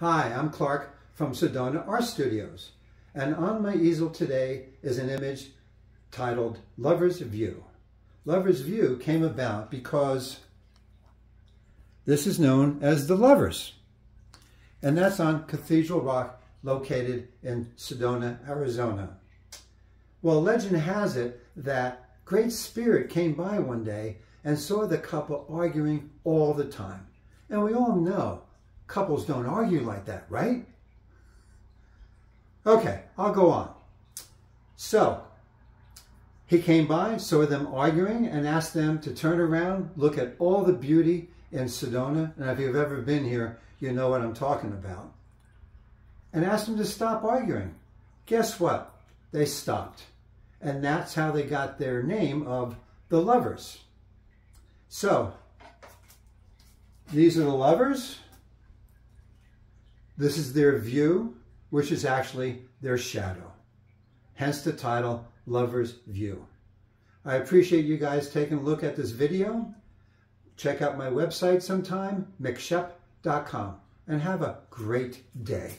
Hi, I'm Clark from Sedona Art Studios, and on my easel today is an image titled Lover's View. Lover's View came about because this is known as the Lovers, and that's on Cathedral Rock located in Sedona, Arizona. Well, legend has it that Great Spirit came by one day and saw the couple arguing all the time. And we all know Couples don't argue like that, right? Okay, I'll go on. So, he came by, saw them arguing, and asked them to turn around, look at all the beauty in Sedona. And if you've ever been here, you know what I'm talking about. And asked them to stop arguing. Guess what? They stopped. And that's how they got their name of the lovers. So, these are the lovers. This is their view, which is actually their shadow. Hence the title, Lover's View. I appreciate you guys taking a look at this video. Check out my website sometime, mcshep.com, and have a great day.